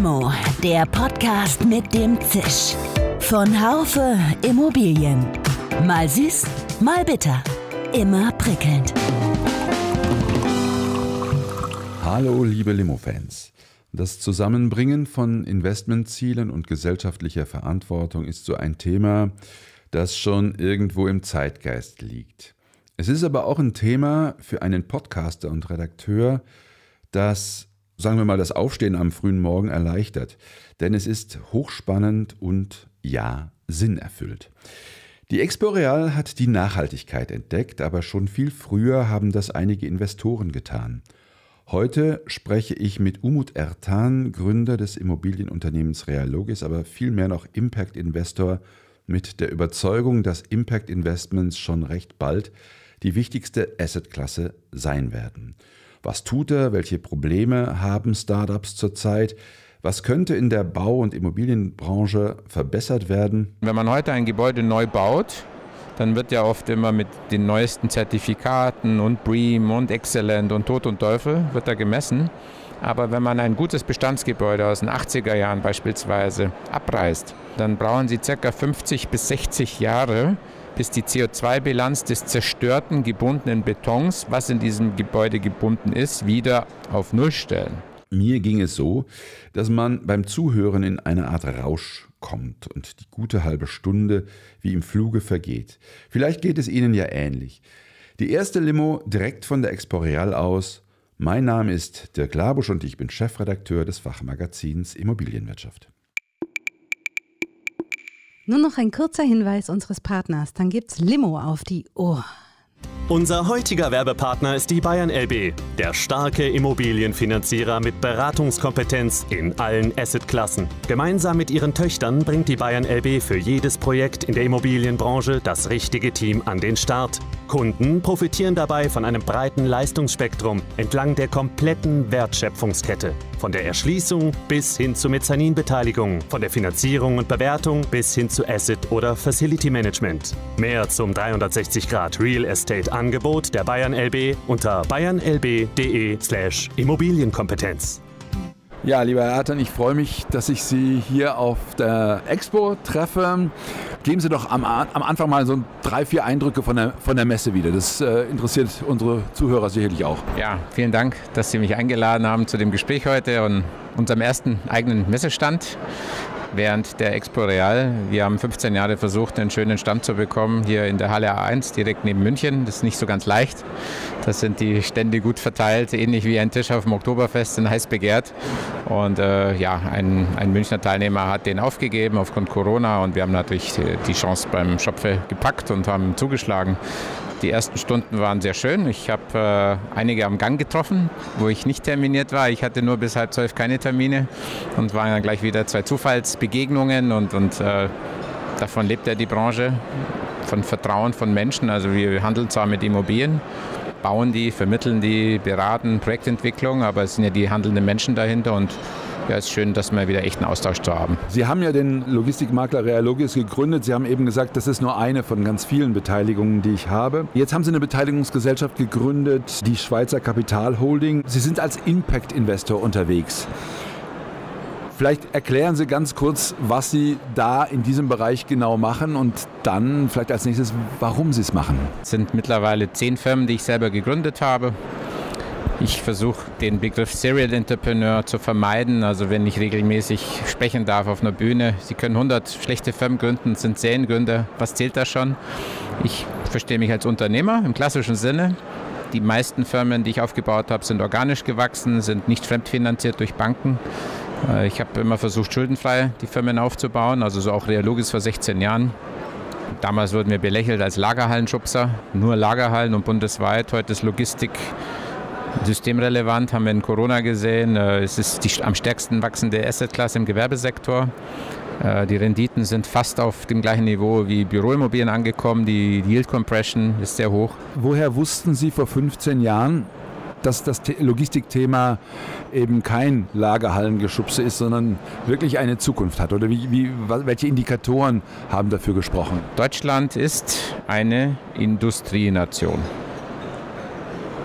Limo, der Podcast mit dem Zisch. Von Haufe Immobilien. Mal süß, mal bitter. Immer prickelnd. Hallo, liebe Limo-Fans. Das Zusammenbringen von Investmentzielen und gesellschaftlicher Verantwortung ist so ein Thema, das schon irgendwo im Zeitgeist liegt. Es ist aber auch ein Thema für einen Podcaster und Redakteur, das sagen wir mal, das Aufstehen am frühen Morgen erleichtert. Denn es ist hochspannend und ja, sinnerfüllt. Die Exporeal hat die Nachhaltigkeit entdeckt, aber schon viel früher haben das einige Investoren getan. Heute spreche ich mit Umut Ertan, Gründer des Immobilienunternehmens Realogis, aber vielmehr noch Impact Investor mit der Überzeugung, dass Impact Investments schon recht bald die wichtigste Assetklasse sein werden. Was tut er? Welche Probleme haben Startups zurzeit? Was könnte in der Bau- und Immobilienbranche verbessert werden? Wenn man heute ein Gebäude neu baut, dann wird ja oft immer mit den neuesten Zertifikaten und BREEAM und Excellent und Tod und Teufel wird da gemessen. Aber wenn man ein gutes Bestandsgebäude aus den 80er Jahren beispielsweise abreißt, dann brauchen sie ca. 50 bis 60 Jahre, bis die CO2-Bilanz des zerstörten, gebundenen Betons, was in diesem Gebäude gebunden ist, wieder auf Null stellen. Mir ging es so, dass man beim Zuhören in eine Art Rausch kommt und die gute halbe Stunde wie im Fluge vergeht. Vielleicht geht es Ihnen ja ähnlich. Die erste Limo direkt von der Exporeal aus. Mein Name ist Dirk Labusch und ich bin Chefredakteur des Fachmagazins Immobilienwirtschaft. Nur noch ein kurzer Hinweis unseres Partners, dann gibt's Limo auf die Ohr. Unser heutiger Werbepartner ist die Bayern LB, der starke Immobilienfinanzierer mit Beratungskompetenz in allen Assetklassen. Gemeinsam mit ihren Töchtern bringt die Bayern LB für jedes Projekt in der Immobilienbranche das richtige Team an den Start. Kunden profitieren dabei von einem breiten Leistungsspektrum entlang der kompletten Wertschöpfungskette. Von der Erschließung bis hin zur Mezzaninbeteiligung, von der Finanzierung und Bewertung bis hin zu Asset- oder Facility Management. Mehr zum 360 Grad Real Estate Angebot der Bayern LB unter bayernlb.de/slash Immobilienkompetenz. Ja, lieber Herr Ertan, ich freue mich, dass ich Sie hier auf der Expo treffe. Geben Sie doch am, am Anfang mal so drei, vier Eindrücke von der, von der Messe wieder. Das äh, interessiert unsere Zuhörer sicherlich auch. Ja, vielen Dank, dass Sie mich eingeladen haben zu dem Gespräch heute und unserem ersten eigenen Messestand während der Expo Real. Wir haben 15 Jahre versucht, einen schönen Stand zu bekommen, hier in der Halle A1, direkt neben München. Das ist nicht so ganz leicht. Da sind die Stände gut verteilt, ähnlich wie ein Tisch auf dem Oktoberfest, sind heiß begehrt. Und äh, ja, ein, ein Münchner Teilnehmer hat den aufgegeben aufgrund Corona und wir haben natürlich die Chance beim Schopfe gepackt und haben zugeschlagen. Die ersten Stunden waren sehr schön. Ich habe äh, einige am Gang getroffen, wo ich nicht terminiert war. Ich hatte nur bis halb zwölf keine Termine und waren dann gleich wieder zwei Zufallsbegegnungen und, und äh, davon lebt ja die Branche, von Vertrauen von Menschen. Also wir handeln zwar mit Immobilien, bauen die, vermitteln die, beraten Projektentwicklung, aber es sind ja die handelnden Menschen dahinter und ja, es ist schön, dass wir wieder echten Austausch zu haben. Sie haben ja den Logistikmakler Realogis gegründet. Sie haben eben gesagt, das ist nur eine von ganz vielen Beteiligungen, die ich habe. Jetzt haben Sie eine Beteiligungsgesellschaft gegründet, die Schweizer Kapital Holding. Sie sind als Impact-Investor unterwegs. Vielleicht erklären Sie ganz kurz, was Sie da in diesem Bereich genau machen und dann vielleicht als nächstes, warum Sie es machen. Es sind mittlerweile zehn Firmen, die ich selber gegründet habe. Ich versuche den Begriff Serial Entrepreneur zu vermeiden. Also wenn ich regelmäßig sprechen darf auf einer Bühne, Sie können 100 schlechte Firmen gründen, sind Seriengründer. Was zählt da schon? Ich verstehe mich als Unternehmer im klassischen Sinne. Die meisten Firmen, die ich aufgebaut habe, sind organisch gewachsen, sind nicht fremdfinanziert durch Banken. Äh, ich habe immer versucht, schuldenfrei die Firmen aufzubauen, also so auch Realogis vor 16 Jahren. Damals wurden wir belächelt als Lagerhallenschubser, nur Lagerhallen und bundesweit. Heute ist Logistik Systemrelevant haben wir in Corona gesehen. Äh, es ist die am stärksten wachsende Assetklasse im Gewerbesektor. Äh, die Renditen sind fast auf dem gleichen Niveau wie Büroimmobilien angekommen. Die Yield Compression ist sehr hoch. Woher wussten Sie vor 15 Jahren, dass das Logistikthema eben kein Lagerhallengeschubse ist, sondern wirklich eine Zukunft hat? Oder wie, wie, welche Indikatoren haben dafür gesprochen? Deutschland ist eine Industrienation.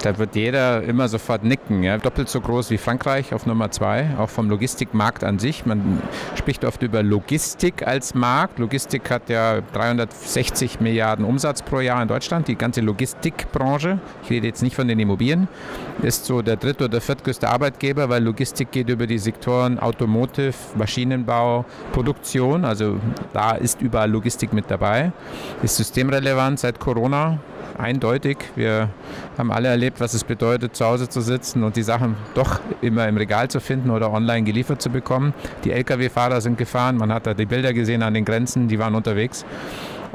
Da wird jeder immer sofort nicken. Ja. Doppelt so groß wie Frankreich auf Nummer zwei, auch vom Logistikmarkt an sich. Man spricht oft über Logistik als Markt. Logistik hat ja 360 Milliarden Umsatz pro Jahr in Deutschland. Die ganze Logistikbranche, ich rede jetzt nicht von den Immobilien, ist so der dritt- oder viertgrößte Arbeitgeber, weil Logistik geht über die Sektoren Automotive, Maschinenbau, Produktion. Also da ist überall Logistik mit dabei. Ist systemrelevant seit Corona eindeutig. Wir haben alle erlebt, was es bedeutet, zu Hause zu sitzen und die Sachen doch immer im Regal zu finden oder online geliefert zu bekommen. Die Lkw-Fahrer sind gefahren, man hat da die Bilder gesehen an den Grenzen, die waren unterwegs.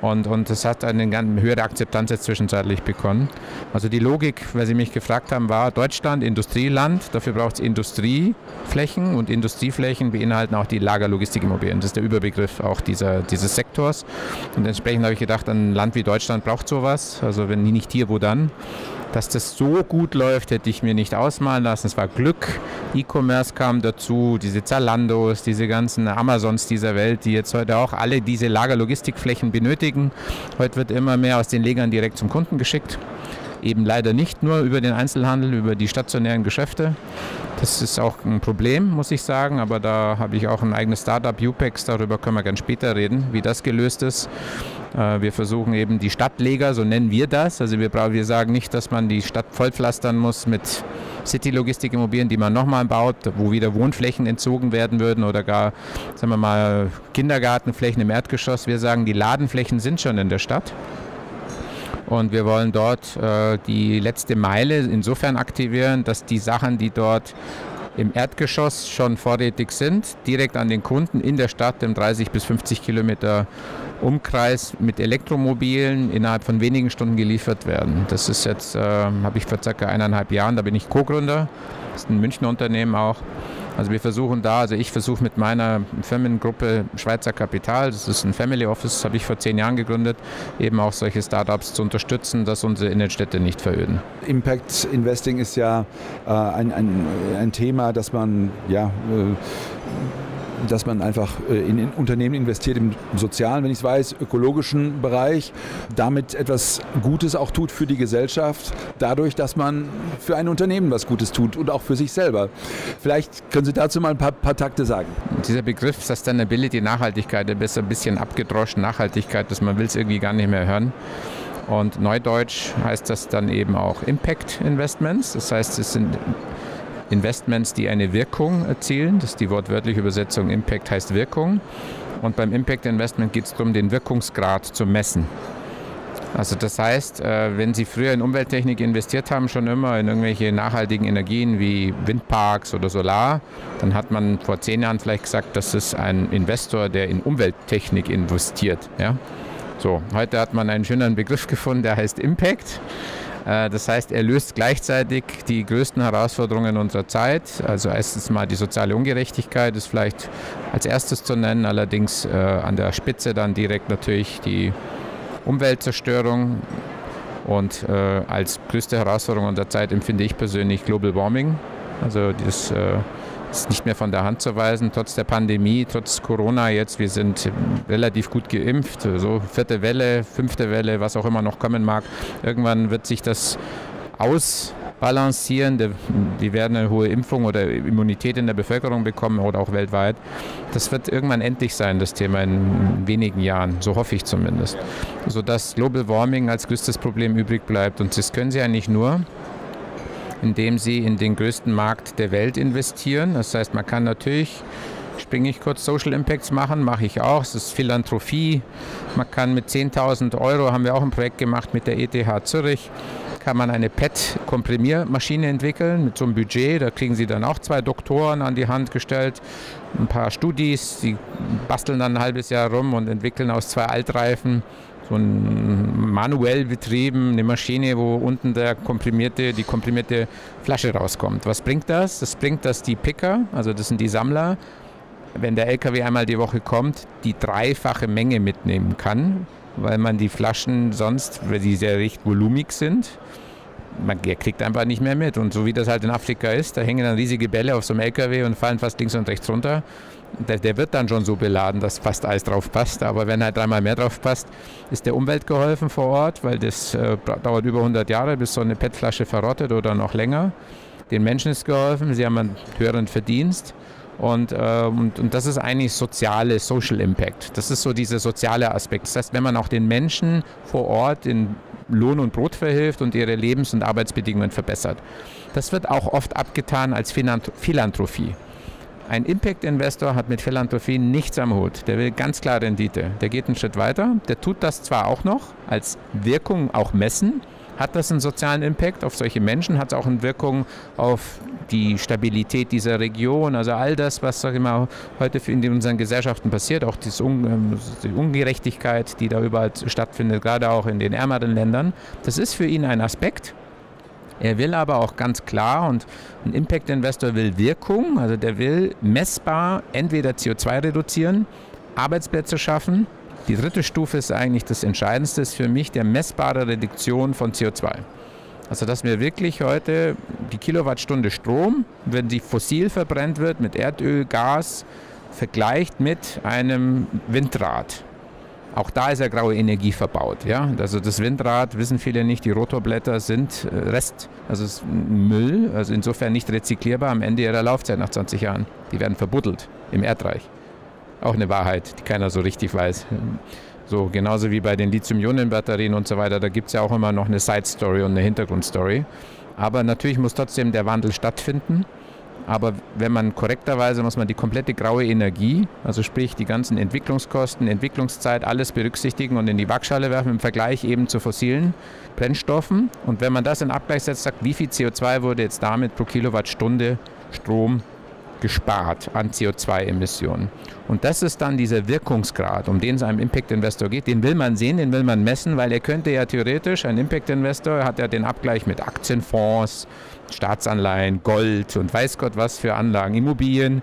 Und, und das hat eine höhere Akzeptanz jetzt zwischenzeitlich bekommen. Also die Logik, weil Sie mich gefragt haben, war Deutschland Industrieland, dafür braucht es Industrieflächen und Industrieflächen beinhalten auch die Lagerlogistikimmobilien. Das ist der Überbegriff auch dieser, dieses Sektors. Und entsprechend habe ich gedacht, ein Land wie Deutschland braucht sowas. Also wenn nicht hier, wo dann? Dass das so gut läuft, hätte ich mir nicht ausmalen lassen. Es war Glück. E-Commerce kam dazu, diese Zalandos, diese ganzen Amazons dieser Welt, die jetzt heute auch alle diese Lagerlogistikflächen benötigen. Heute wird immer mehr aus den Legern direkt zum Kunden geschickt. Eben leider nicht nur über den Einzelhandel, über die stationären Geschäfte. Das ist auch ein Problem, muss ich sagen, aber da habe ich auch ein eigenes Startup, UPEX, darüber können wir ganz später reden, wie das gelöst ist. Äh, wir versuchen eben die Stadtleger, so nennen wir das. Also wir, wir sagen nicht, dass man die Stadt vollpflastern muss mit City-Logistik-Immobilien, die man nochmal baut, wo wieder Wohnflächen entzogen werden würden oder gar, sagen wir mal, Kindergartenflächen im Erdgeschoss. Wir sagen, die Ladenflächen sind schon in der Stadt. Und wir wollen dort äh, die letzte Meile insofern aktivieren, dass die Sachen, die dort im Erdgeschoss schon vorrätig sind, direkt an den Kunden in der Stadt im 30 bis 50 Kilometer Umkreis mit Elektromobilen innerhalb von wenigen Stunden geliefert werden. Das ist jetzt, äh, habe ich vor circa eineinhalb Jahren, da bin ich Co-Gründer, ist ein Münchner Unternehmen auch. Also wir versuchen da, also ich versuche mit meiner Firmengruppe Schweizer Kapital, das ist ein Family Office, habe ich vor zehn Jahren gegründet, eben auch solche Startups zu unterstützen, dass unsere Innenstädte nicht veröden. Impact Investing ist ja äh, ein, ein, ein Thema, das man ja äh, dass man einfach äh, in, Unternehmen investiert im sozialen, wenn ich es weiß, ökologischen Bereich, damit etwas Gutes auch tut für die Gesellschaft, dadurch, dass man für ein Unternehmen was Gutes tut und auch für sich selber. Vielleicht können Sie dazu mal ein paar, paar Takte sagen. Dieser Begriff Sustainability, Nachhaltigkeit, der ist ein bisschen abgedroschen, Nachhaltigkeit, dass man will es irgendwie gar nicht mehr hören. Und neudeutsch heißt das dann eben auch Impact Investments. Das heißt, es sind Investments, die eine Wirkung erzielen. Das ist die wortwörtliche Übersetzung. Impact heißt Wirkung. Und beim Impact Investment geht es darum, den Wirkungsgrad zu messen. Also das heißt, äh, wenn Sie früher in Umwelttechnik investiert haben, schon immer in irgendwelche nachhaltigen Energien wie Windparks oder Solar, dann hat man vor zehn Jahren vielleicht gesagt, das ist ein Investor, der in Umwelttechnik investiert. Ja? So, heute hat man einen schönen Begriff gefunden, der heißt Impact. Äh, das heißt, er löst gleichzeitig die größten Herausforderungen unserer Zeit. Also erstens mal die soziale Ungerechtigkeit ist vielleicht als erstes zu nennen, allerdings äh, an der Spitze dann direkt natürlich die Umweltzerstörung. Und äh, als größte Herausforderung unserer Zeit empfinde ich persönlich Global Warming. Also das ist nicht mehr von der Hand zu weisen, trotz der Pandemie, trotz Corona jetzt. Wir sind relativ gut geimpft, so vierte Welle, fünfte Welle, was auch immer noch kommen mag. Irgendwann wird sich das ausbalancieren. Wir werden eine hohe Impfung oder Immunität in der Bevölkerung bekommen oder auch weltweit. Das wird irgendwann endlich sein, das Thema in wenigen Jahren, so hoffe ich zumindest. Sodass Global Warming als größtes Problem übrig bleibt. Und das können Sie eigentlich nur, indem sie in den größten Markt der Welt investieren. Das heißt, man kann natürlich springe ich kurz Social Impacts machen, mache ich auch. Es ist Philanthropie. Man kann mit 10.000 Euro, haben wir auch ein Projekt gemacht mit der ETH Zürich, kann man eine PET-Komprimiermaschine entwickeln mit so einem Budget. Da kriegen Sie dann auch zwei Doktoren an die Hand gestellt, ein paar Studis, die basteln dann ein halbes Jahr rum und entwickeln aus zwei Altreifen so ein manuell betrieben, eine Maschine, wo unten der komprimierte, die komprimierte Flasche rauskommt. Was bringt das? Das bringt, dass die Picker, also das sind die Sammler, wenn der LKW einmal die Woche kommt, die dreifache Menge mitnehmen kann, weil man die Flaschen sonst, weil sie sehr recht volumig sind, man kriegt einfach nicht mehr mit. Und so wie das halt in Afrika ist, da hängen dann riesige Bälle auf so einem LKW und fallen fast links und rechts runter. Der, der, wird dann schon so beladen, dass fast alles drauf passt. Aber wenn halt dreimal mehr drauf passt, ist der Umwelt geholfen vor Ort, weil das äh, dauert über 100 Jahre, bis so eine PET-Flasche verrottet oder noch länger. Den Menschen ist geholfen, sie haben einen höheren Verdienst. Und, äh, und, und das ist eigentlich soziale, Social Impact. Das ist so dieser soziale Aspekt. Das heißt, wenn man auch den Menschen vor Ort in Lohn und Brot verhilft und ihre Lebens- und Arbeitsbedingungen verbessert. Das wird auch oft abgetan als Philanthropie. Ein Impact-Investor hat mit Philanthropie nichts am Hut. Der will ganz klar Rendite. Der geht einen Schritt weiter. Der tut das zwar auch noch als Wirkung auch messen, hat das einen sozialen Impact auf solche Menschen, hat es auch eine Wirkung auf die Stabilität dieser Region, also all das, was sag ich mal, heute in unseren Gesellschaften passiert, auch ähm, die Ungerechtigkeit, die da überall stattfindet, gerade auch in den ärmeren Ländern, das ist für ihn ein Aspekt. Er will aber auch ganz klar und ein Impact-Investor will Wirkung, also der will messbar entweder CO2 reduzieren, Arbeitsplätze schaffen die dritte Stufe ist eigentlich das Entscheidendste, für mich der messbare Reduktion von CO2. Also dass wir wirklich heute die Kilowattstunde Strom, wenn sie fossil verbrennt wird mit Erdöl, Gas, vergleicht mit einem Windrad. Auch da ist ja graue Energie verbaut. Ja? Also das Windrad, wissen viele nicht, die Rotorblätter sind äh, Rest, also Müll, also insofern nicht rezyklierbar am Ende ihrer Laufzeit nach 20 Jahren. Die werden verbuddelt im Erdreich. Auch eine Wahrheit, die keiner so richtig weiß. So, genauso wie bei den Lithium-Ionen-Batterien und so weiter, da gibt es ja auch immer noch eine Side-Story und eine Hintergrundstory. Aber natürlich muss trotzdem der Wandel stattfinden. Aber wenn man korrekterweise, muss man die komplette graue Energie, also sprich die ganzen Entwicklungskosten, Entwicklungszeit, alles berücksichtigen und in die Waagschale werfen im Vergleich eben zu fossilen Brennstoffen. Und wenn man das in Abgleich setzt, sagt, wie viel CO2 wurde jetzt damit pro Kilowattstunde Strom gespart an CO2-Emissionen. Und das ist dann dieser Wirkungsgrad, um den es einem Impact-Investor geht. Den will man sehen, den will man messen, weil er könnte ja theoretisch, ein Impact-Investor hat ja den Abgleich mit Aktienfonds, Staatsanleihen, Gold und weiß Gott was für Anlagen, Immobilien.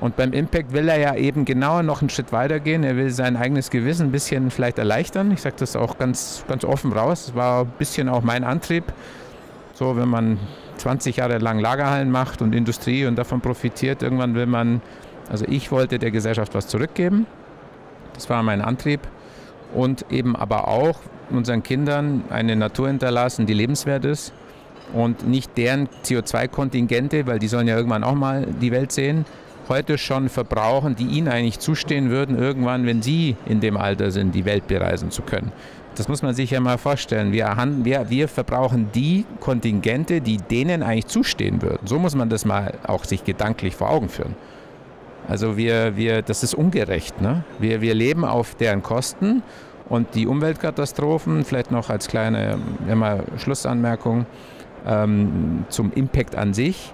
Und beim Impact will er ja eben genauer noch einen Schritt weiter gehen. Er will sein eigenes Gewissen ein bisschen vielleicht erleichtern. Ich sage das auch ganz, ganz offen raus. Das war ein bisschen auch mein Antrieb. So, wenn man 20 Jahre lang Lagerhallen macht und Industrie und davon profitiert. Irgendwann will man, also ich wollte der Gesellschaft was zurückgeben. Das war mein Antrieb. Und eben aber auch unseren Kindern eine Natur hinterlassen, die lebenswert ist und nicht deren CO2-Kontingente, weil die sollen ja irgendwann auch mal die Welt sehen, heute schon verbrauchen, die ihnen eigentlich zustehen würden, irgendwann, wenn sie in dem Alter sind, die Welt bereisen zu können. Das muss man sich ja mal vorstellen. Wir, wir, wir verbrauchen die Kontingente, die denen eigentlich zustehen würden. So muss man das mal auch sich gedanklich vor Augen führen. Also wir, wir, das ist ungerecht. Ne? Wir, wir leben auf deren Kosten und die Umweltkatastrophen, vielleicht noch als kleine mal Schlussanmerkung ähm, zum Impact an sich.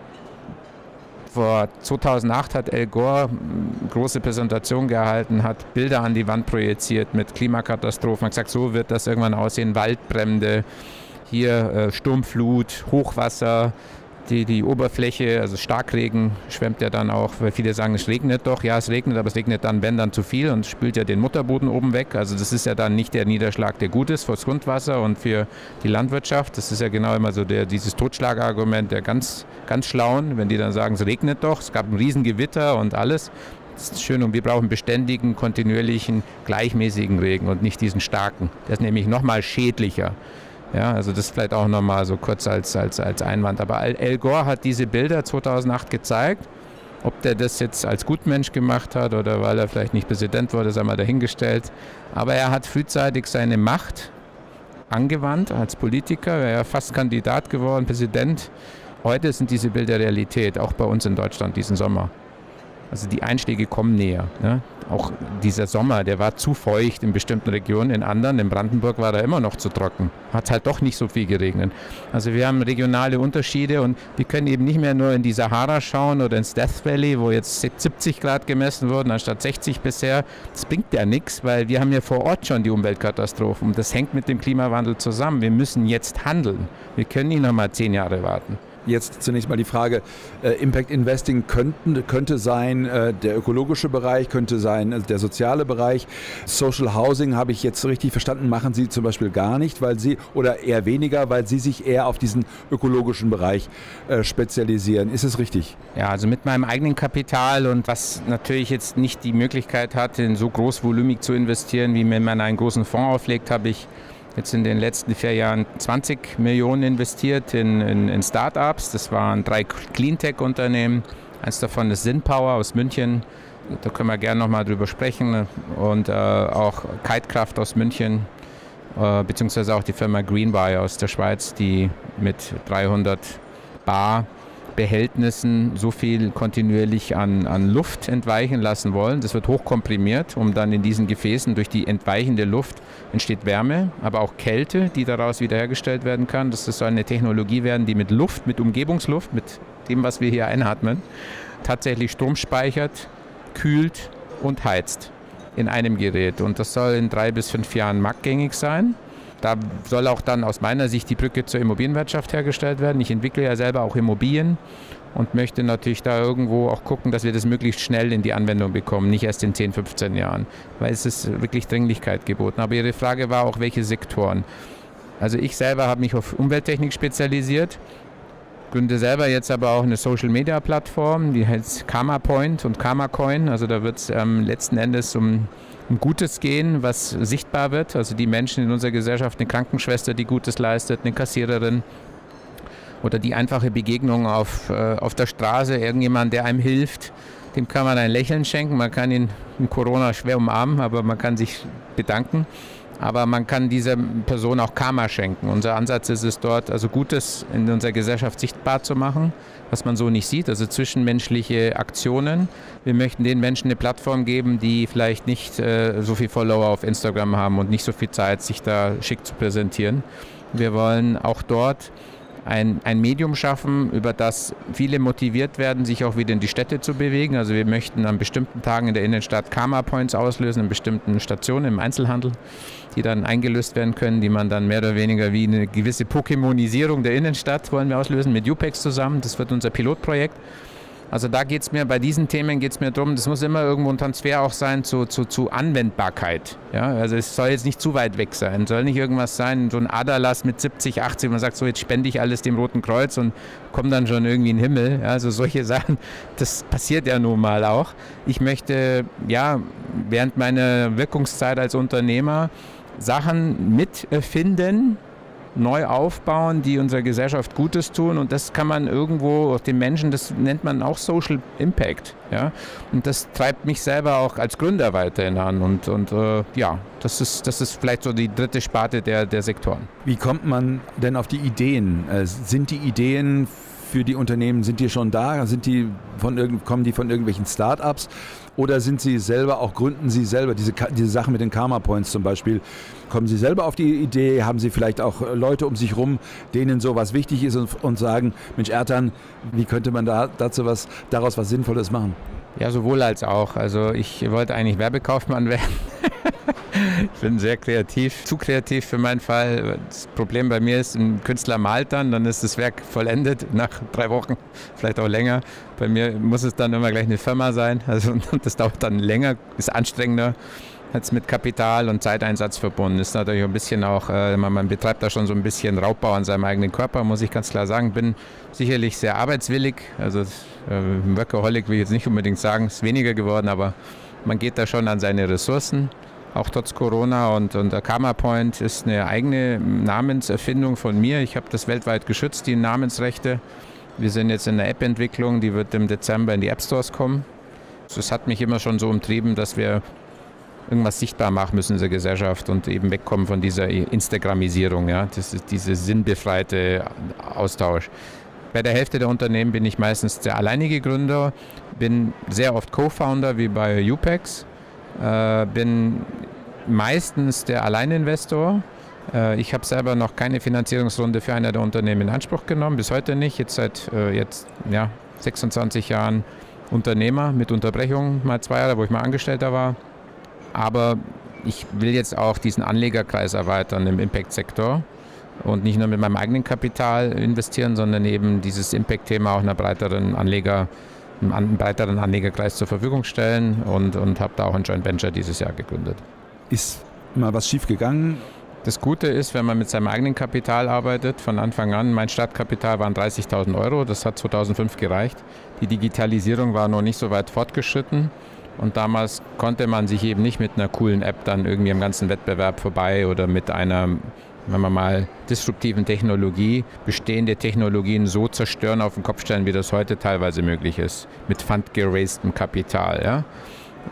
Vor 2008 hat El Gore eine große Präsentation gehalten, hat Bilder an die Wand projiziert mit Klimakatastrophen, hat gesagt, so wird das irgendwann aussehen, Waldbrände, hier äh, Sturmflut, Hochwasser, die, die Oberfläche, also Starkregen schwemmt ja dann auch, weil viele sagen, es regnet doch. Ja, es regnet, aber es regnet dann, wenn dann zu viel und spült ja den Mutterboden oben weg. Also das ist ja dann nicht der Niederschlag, der gut ist fürs Grundwasser und für die Landwirtschaft. Das ist ja genau immer so der, dieses Totschlagargument der ganz, ganz Schlauen, wenn die dann sagen, es regnet doch, es gab ein Riesengewitter und alles. Das ist schön und wir brauchen beständigen, kontinuierlichen, gleichmäßigen Regen und nicht diesen starken. Der ist nämlich nochmal schädlicher. Ja, also das vielleicht auch nochmal so kurz als, als, als Einwand. Aber Al Gore hat diese Bilder 2008 gezeigt. Ob der das jetzt als Gutmensch gemacht hat oder weil er vielleicht nicht Präsident wurde, sei mal dahingestellt. Aber er hat frühzeitig seine Macht angewandt als Politiker. Er ja fast Kandidat geworden, Präsident. Heute sind diese Bilder Realität, auch bei uns in Deutschland diesen Sommer. Also die Einschläge kommen näher. Ne? Auch dieser Sommer, der war zu feucht in bestimmten Regionen, in anderen, in Brandenburg war er immer noch zu trocken. Hat halt doch nicht so viel geregnet. Also wir haben regionale Unterschiede und wir können eben nicht mehr nur in die Sahara schauen oder ins Death Valley, wo jetzt 70 Grad gemessen wurden, anstatt 60 bisher. Das bringt ja nichts, weil wir haben ja vor Ort schon die Umweltkatastrophen und das hängt mit dem Klimawandel zusammen. Wir müssen jetzt handeln. Wir können nicht noch mal zehn Jahre warten. Jetzt zunächst mal die Frage, äh, Impact Investing könnten, könnte sein äh, der ökologische Bereich, könnte sein äh, der soziale Bereich. Social Housing habe ich jetzt richtig verstanden, machen Sie zum Beispiel gar nicht, weil Sie, oder eher weniger, weil Sie sich eher auf diesen ökologischen Bereich spezialisieren. Ist es richtig? Ja, also mit meinem eigenen Kapital und was natürlich jetzt nicht die Möglichkeit hat, in so großvolumig zu investieren, wie wenn man einen großen Fonds auflegt, habe ich jetzt in den letzten vier Jahren 20 Millionen investiert in, in, in Startups. Das waren drei Cleantech-Unternehmen. Eins davon ist Sinpower aus München. Da können wir gerne nochmal drüber sprechen. Und äh, auch Kitekraft aus München, äh, beziehungsweise auch die Firma Greenbuy aus der Schweiz, die mit 300 Bar Behältnissen so viel kontinuierlich an, an Luft entweichen lassen wollen. Das wird hochkomprimiert, um dann in diesen Gefäßen durch die entweichende Luft entsteht Wärme, aber auch Kälte, die daraus wiederhergestellt werden kann. Das soll eine Technologie werden, die mit Luft, mit Umgebungsluft, mit dem, was wir hier einatmen, tatsächlich Strom speichert, kühlt und heizt in einem Gerät. Und das soll in drei bis fünf Jahren marktgängig sein. Da soll auch dann aus meiner Sicht die Brücke zur Immobilienwirtschaft hergestellt werden. Ich entwickle ja selber auch Immobilien und möchte natürlich da irgendwo auch gucken, dass wir das möglichst schnell in die Anwendung bekommen, nicht erst in 10, 15 Jahren, weil es ist wirklich Dringlichkeit geboten. Aber Ihre Frage war auch, welche Sektoren. Also ich selber habe mich auf Umwelttechnik spezialisiert, gründe selber jetzt aber auch eine Social-Media-Plattform, die heißt Karma Point und Karma Coin. Also da wird es ähm, letzten Endes um ein Gutes gehen, was sichtbar wird. Also die Menschen in unserer Gesellschaft, eine Krankenschwester, die Gutes leistet, eine Kassiererin oder die einfache Begegnung auf, äh, auf der Straße, irgendjemand, der einem hilft. Dem kann man ein Lächeln schenken, man kann ihn in Corona schwer umarmen, aber man kann sich bedanken aber man kann dieser Person auch Karma schenken. Unser Ansatz ist es dort, also Gutes in unserer Gesellschaft sichtbar zu machen, was man so nicht sieht, also zwischenmenschliche Aktionen. Wir möchten den Menschen eine Plattform geben, die vielleicht nicht äh, so viel Follower auf Instagram haben und nicht so viel Zeit, sich da schick zu präsentieren. Wir wollen auch dort ein, ein Medium schaffen, über das viele motiviert werden, sich auch wieder in die Städte zu bewegen. Also wir möchten an bestimmten Tagen in der Innenstadt Karma Points auslösen, in bestimmten Stationen im Einzelhandel, die dann eingelöst werden können, die man dann mehr oder weniger wie eine gewisse Pokémonisierung der Innenstadt wollen wir auslösen mit UPEX zusammen. Das wird unser Pilotprojekt. Also da geht es mir, bei diesen Themen geht es mir darum, das muss immer irgendwo ein Transfer auch sein zu, zu, zu Anwendbarkeit. Ja? Also es soll jetzt nicht zu weit weg sein. Soll nicht irgendwas sein, so ein Aderlass mit 70, 80, man sagt so, jetzt spende ich alles dem Roten Kreuz und komme dann schon irgendwie in den Himmel. Ja? Also solche Sachen, das passiert ja nun mal auch. Ich möchte, ja, während meiner Wirkungszeit als Unternehmer Sachen mitfinden, neu aufbauen, die unserer Gesellschaft Gutes tun. Und das kann man irgendwo den Menschen, das nennt man auch Social Impact. Ja? Und das treibt mich selber auch als Gründer weiterhin an. Und, und äh, ja, das ist, das ist vielleicht so die dritte Sparte der, der Sektoren. Wie kommt man denn auf die Ideen? Äh, sind die Ideen für die Unternehmen, sind die schon da? Sind die von, kommen die von irgendwelchen Startups? Oder sind Sie selber, auch gründen Sie selber diese, diese Sachen mit den Karma Points zum Beispiel? Kommen Sie selber auf die Idee? Haben Sie vielleicht auch Leute um sich rum, denen sowas wichtig ist und, und sagen, Mensch Ertan, wie könnte man da, dazu was, daraus was Sinnvolles machen? Ja, sowohl als auch. Also ich wollte eigentlich Werbekaufmann werden. Ich bin sehr kreativ, zu kreativ für meinen Fall. Das Problem bei mir ist, ein Künstler malt dann, dann ist das Werk vollendet nach drei Wochen, vielleicht auch länger. Bei mir muss es dann immer gleich eine Firma sein. Also das dauert dann länger, ist anstrengender jetzt mit Kapital und Zeiteinsatz verbunden. Ist natürlich ein bisschen auch, äh, man, betreibt da schon so ein bisschen Raubbau an seinem eigenen Körper, muss ich ganz klar sagen. Bin sicherlich sehr arbeitswillig, also äh, Workaholic will ich jetzt nicht unbedingt sagen, ist weniger geworden, aber man geht da schon an seine Ressourcen. Auch trotz Corona und, und der Karma Point ist eine eigene Namenserfindung von mir. Ich habe das weltweit geschützt, die Namensrechte. Wir sind jetzt in der App-Entwicklung, die wird im Dezember in die App Stores kommen. Es hat mich immer schon so umtrieben, dass wir irgendwas sichtbar machen müssen in der Gesellschaft und eben wegkommen von dieser Instagramisierung, ja, das ist diese sinnbefreite Austausch. Bei der Hälfte der Unternehmen bin ich meistens der alleinige Gründer, bin sehr oft Co-Founder wie bei UPEX, äh, bin meistens der Alleininvestor. Äh, ich habe selber noch keine Finanzierungsrunde für einer der Unternehmen in Anspruch genommen, bis heute nicht. Jetzt seit äh, jetzt, ja, 26 Jahren Unternehmer mit Unterbrechung, mal zwei Jahre, wo ich mal Angestellter war. Aber ich will jetzt auch diesen Anlegerkreis erweitern im Impact-Sektor und nicht nur mit meinem eigenen Kapital investieren, sondern eben dieses Impact-Thema auch einer breiteren Anleger, einem breiteren Anlegerkreis zur Verfügung stellen und, und habe da auch ein Joint Venture dieses Jahr gegründet. Ist mal was schief gegangen? Das Gute ist, wenn man mit seinem eigenen Kapital arbeitet, von Anfang an, mein Startkapital waren 30.000 Euro, das hat 2005 gereicht. Die Digitalisierung war noch nicht so weit fortgeschritten und damals konnte man sich eben nicht mit einer coolen App dann irgendwie am ganzen Wettbewerb vorbei oder mit einer wenn wir mal disruptiven Technologie, bestehende Technologien so zerstören, auf den Kopf stellen, wie das heute teilweise möglich ist, mit fundgeraisedem Kapital. Ja?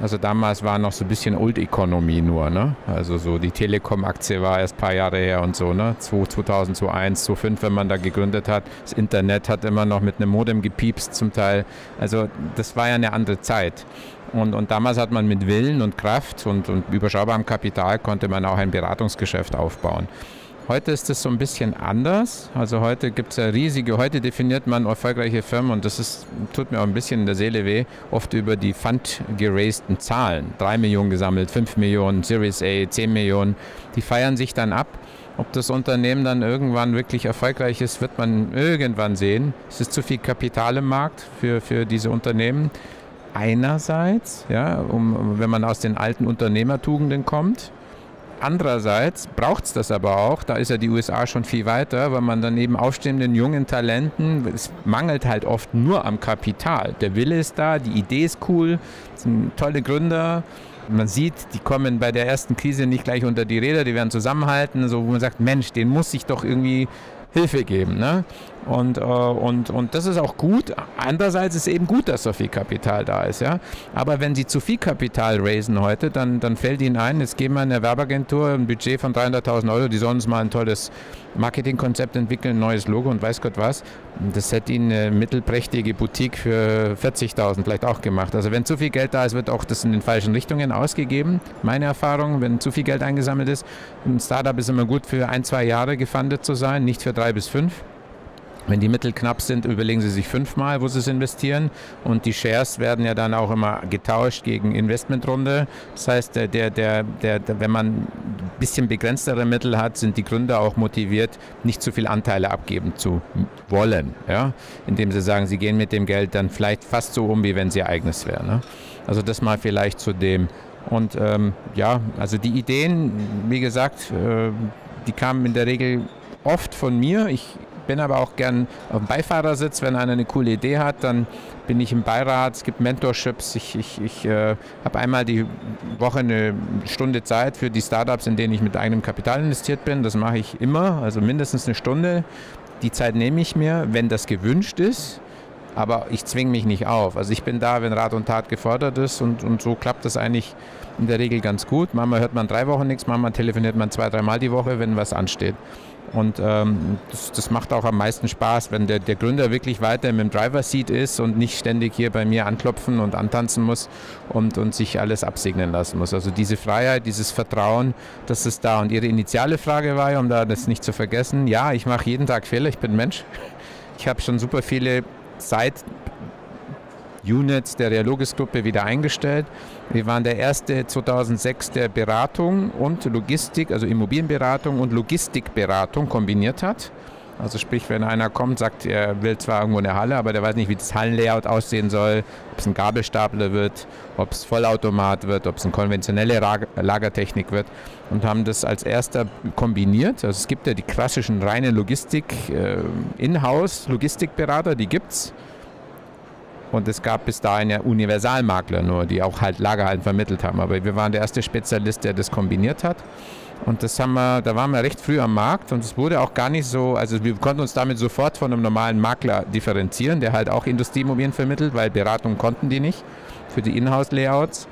Also damals war noch so ein bisschen Old Economy nur, ne? Also so die Telekom-Aktie war erst ein paar Jahre her und so, ne? 2000, 2001, 2005, wenn man da gegründet hat. Das Internet hat immer noch mit einem Modem gepiepst zum Teil. Also das war ja eine andere Zeit. Und, und damals hat man mit Willen und Kraft und, und überschaubarem Kapital konnte man auch ein Beratungsgeschäft aufbauen. Heute ist es so ein bisschen anders. Also heute gibt es ja riesige, heute definiert man erfolgreiche Firmen und das ist, tut mir auch ein bisschen in der Seele weh, oft über die Fund-gerasten Zahlen. Drei Millionen gesammelt, fünf Millionen, Series A, zehn Millionen. Die feiern sich dann ab. Ob das Unternehmen dann irgendwann wirklich erfolgreich ist, wird man irgendwann sehen. Es ist zu viel Kapital im Markt für, für diese Unternehmen. Einerseits, ja, um, wenn man aus den alten Unternehmertugenden kommt, Andererseits braucht es das aber auch, da ist ja die USA schon viel weiter, weil man dann eben aufstehenden jungen Talenten, es mangelt halt oft nur am Kapital. Der Wille ist da, die Idee ist cool, sind tolle Gründer, man sieht, die kommen bei der ersten Krise nicht gleich unter die Räder, die werden zusammenhalten, so wo man sagt, Mensch, den muss ich doch irgendwie Hilfe geben. Ne? Und, äh, und, und das ist auch gut. Andererseits ist es eben gut, dass so viel Kapital da ist. Ja? Aber wenn Sie zu viel Kapital raisen heute, dann, dann fällt Ihnen ein, jetzt geben wir eine Werbeagentur ein Budget von 300.000 Euro, die sollen uns mal ein tolles Marketingkonzept entwickeln, ein neues Logo und weiß Gott was. Das hätte Ihnen eine mittelprächtige Boutique für 40.000 vielleicht auch gemacht. Also wenn zu viel Geld da ist, wird auch das in den falschen Richtungen ausgegeben. Meine Erfahrung, wenn zu viel Geld eingesammelt ist, ein Startup ist immer gut für ein, zwei Jahre gefundet zu sein, nicht für drei bis fünf. Wenn die Mittel knapp sind, überlegen Sie sich fünfmal, wo Sie es investieren. Und die Shares werden ja dann auch immer getauscht gegen Investmentrunde. Das heißt, der, der, der, der, wenn man ein bisschen begrenztere Mittel hat, sind die Gründer auch motiviert, nicht zu viel Anteile abgeben zu wollen. Ja? Indem sie sagen, sie gehen mit dem Geld dann vielleicht fast so um, wie wenn sie eigenes wäre. Ne? Also das mal vielleicht zu dem. Und ähm, ja, also die Ideen, wie gesagt, äh, die kamen in der Regel oft von mir. Ich bin aber auch gern auf dem Beifahrersitz. Wenn einer eine coole Idee hat, dann bin ich im Beirat. Es gibt Mentorships. Ich, ich, ich äh, habe einmal die Woche eine Stunde Zeit für die Startups, in denen ich mit eigenem Kapital investiert bin. Das mache ich immer, also mindestens eine Stunde. Die Zeit nehme ich mir, wenn das gewünscht ist. Aber ich zwinge mich nicht auf. Also ich bin da, wenn Rat und Tat gefordert ist und, und so klappt das eigentlich in der Regel ganz gut. Manchmal hört man drei Wochen nichts, manchmal telefoniert man zwei, dreimal die Woche, wenn was ansteht. Und ähm, das, das, macht auch am meisten Spaß, wenn der, der Gründer wirklich weiter dem Driver-Seat ist und nicht ständig hier bei mir anklopfen und antanzen muss und, und sich alles absegnen lassen muss. Also diese Freiheit, dieses Vertrauen, das ist da. Und Ihre initiale Frage war um da das nicht zu vergessen, ja, ich mache jeden Tag Fehler, ich bin Mensch. Ich habe schon super viele Zeit Units der Realogis-Gruppe wieder eingestellt. Wir waren der erste 2006, der Beratung und Logistik, also Immobilienberatung und Logistikberatung kombiniert hat. Also sprich, wenn einer kommt, sagt, er will zwar irgendwo eine Halle, aber der weiß nicht, wie das Hallenlayout aussehen soll, ob es ein Gabelstapler wird, ob es Vollautomat wird, ob es eine konventionelle Lagertechnik wird und haben das als erster kombiniert. Also es gibt ja die klassischen reinen Logistik, äh, die gibt es. Und es gab bis dahin ja Universalmakler nur, die auch halt Lagerhallen vermittelt haben. Aber wir waren der erste Spezialist, der das kombiniert hat. Und das haben wir, da waren wir recht früh am Markt und es wurde auch gar nicht so, also wir konnten uns damit sofort von einem normalen Makler differenzieren, der halt auch Industrieimmobilien vermittelt, weil Beratung konnten die nicht für die Inhouse-Layouts.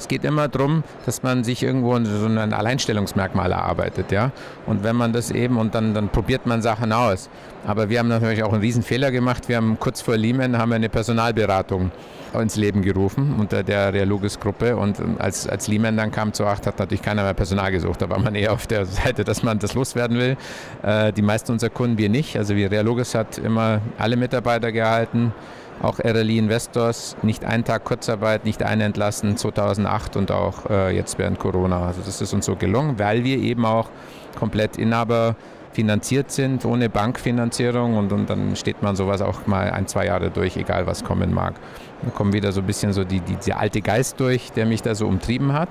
Es geht immer darum, dass man sich irgendwo so ein Alleinstellungsmerkmal erarbeitet, ja. Und wenn man das eben und dann, dann probiert man Sachen aus. Aber wir haben natürlich auch einen riesen Fehler gemacht. Wir haben kurz vor Lehman haben wir eine Personalberatung ins Leben gerufen unter der Realogis-Gruppe und als, als Lehman dann kam zu acht, hat natürlich keiner mehr Personal gesucht. Da war man eher auf der Seite, dass man das loswerden will. Äh, die meisten unserer Kunden, wir nicht. Also wir Realogis hat immer alle Mitarbeiter gehalten auch RLI Investors, nicht einen Tag Kurzarbeit, nicht einen entlassen, 2008 und auch äh, jetzt während Corona. Also das ist uns so gelungen, weil wir eben auch komplett Inhaber finanziert sind, ohne Bankfinanzierung und, und dann steht man sowas auch mal ein, zwei Jahre durch, egal was kommen mag. Dann kommt wieder so ein bisschen so die, die, der alte Geist durch, der mich da so umtrieben hat.